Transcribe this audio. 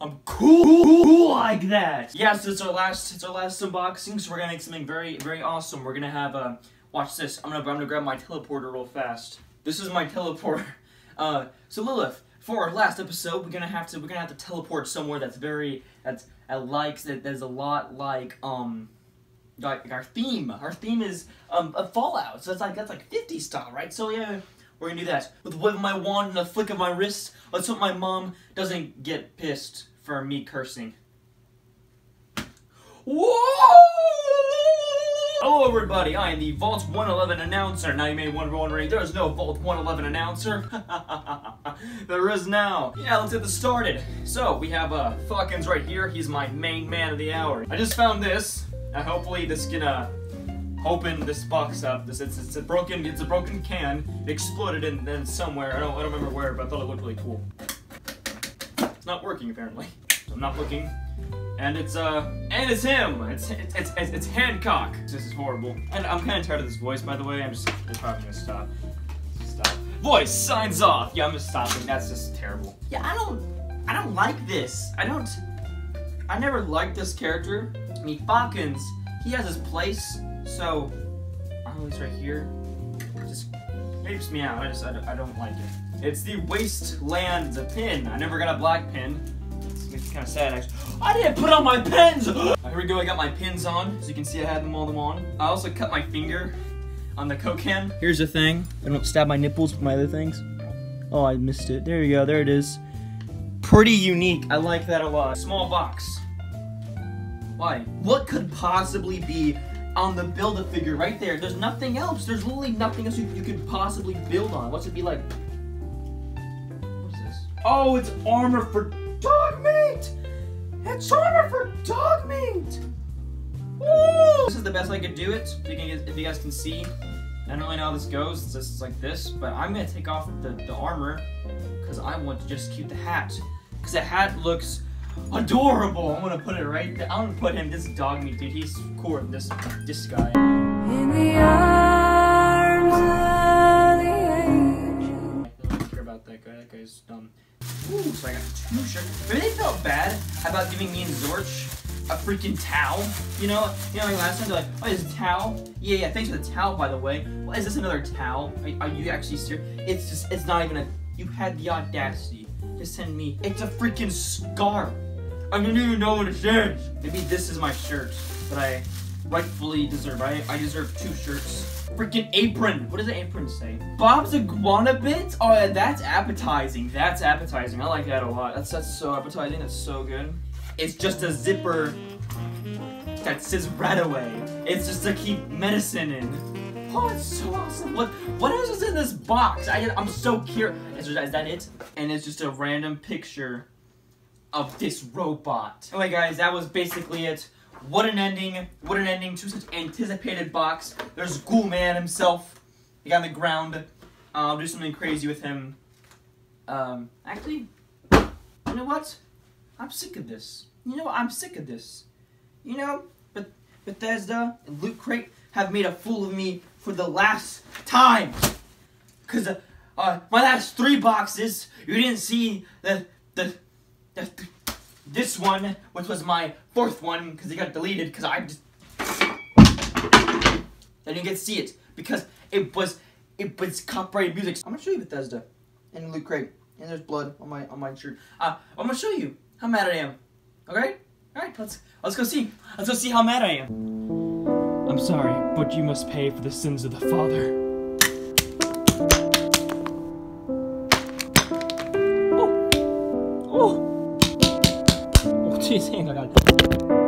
I'm cool like that. Yes, it's our last it's our last unboxing, so we're gonna make something very very awesome. We're gonna have uh watch this. I'm gonna I'm gonna grab my teleporter real fast. This is my teleporter. Uh, so Lilith, for our last episode, we're gonna have to we're gonna have to teleport somewhere that's very that's that likes that there's a lot like um like our theme. Our theme is um a Fallout, so it's like that's like 50 style, right? So yeah. We're gonna do that with a wave of my wand and a flick of my wrist. Let's hope my mom doesn't get pissed for me cursing. Whoa! Hello everybody, I am the Vault 111 announcer. Now you may wonder wondering, there's no Vault 111 announcer. there is now. Yeah, let's get this started. So, we have uh, Falcons right here. He's my main man of the hour. I just found this. Uh, hopefully this can uh, open this box up. This it's, it's a broken it's a broken can. It exploded in then somewhere. I don't I don't remember where, but I thought it looked really cool. It's not working apparently. So I'm not looking. And it's uh and it's him. It's it's it's, it's Hancock. This is horrible. And I'm kind of tired of this voice by the way. I'm just just probably gonna stop. Stop. Voice signs off. Yeah, I'm just stopping. That's just terrible. Yeah, I don't I don't like this. I don't I never liked this character. I mean, Falcons, he has his place, so, it's right here. Just creeps me out. I just, I don't, I don't like it. It's the Wasteland pin. I never got a black pin. It's, kind of sad, actually. I didn't put on my pins! Uh, here we go, I got my pins on. As you can see, I had them all them on. I also cut my finger on the Coke can. Here's the thing. I don't stab my nipples with my other things. Oh, I missed it. There you go, there it is. Pretty unique. I like that a lot. Small box. Why? What could possibly be on the Build-A-Figure right there? There's nothing else. There's literally nothing else you, you could possibly build on. What's it be like? What's this? Oh, it's armor for Dogmeat! It's armor for Dogmeat! Woo! This is the best I could do it, if you, can, if you guys can see. I don't really know how this goes, it's just like this, but I'm gonna take off the, the armor, because I want to just keep the hat. Because the hat looks adorable. I'm gonna put it right there. I'm gonna put him, this Dogmeat dude, he's cool, this, this guy. In the arms of the angel. I don't care about that guy, that guy's dumb. Ooh, so I got two shirts. Maybe they felt bad about giving me and Zorch a freaking towel. You know, you know, like last time they're like, oh, is a towel? Yeah, yeah, thanks for the towel, by the way. Well, is this another towel? Are, are you actually serious? It's just, it's not even a, you had the audacity to send me, it's a freaking scarf. I didn't even know what it is. Maybe this is my shirt that I rightfully deserve. I, I deserve two shirts. Freaking apron. What does the apron say? Bob's Iguana Bit? Oh, yeah, that's appetizing. That's appetizing. I like that a lot. That's, that's so appetizing. That's so good. It's just a zipper that says Radaway. It's just to keep medicine in. Oh, it's so awesome. What what else is in this box? I, I'm so curious. Is, is that it? And it's just a random picture of this robot. Anyway, guys, that was basically it. What an ending. What an ending to such anticipated box. There's Ghoul Man himself. He got on the ground. I'll do something crazy with him. Um, actually, you know what? I'm sick of this. You know, I'm sick of this. You know, but Bethesda and Loot Crate have made a fool of me for the last time. Cause uh, uh, my last three boxes, you didn't see the, the this one, which was my fourth one, because it got deleted. Cause I just I didn't get to see it because it was it was copyrighted music. I'm gonna show you Bethesda and Loot Crate, and there's blood on my on my shirt. Uh, I'm gonna show you how mad I am. Okay? All right, let's let's go see. Let's go see how mad I am. I'm sorry, but you must pay for the sins of the father. 不确信的感。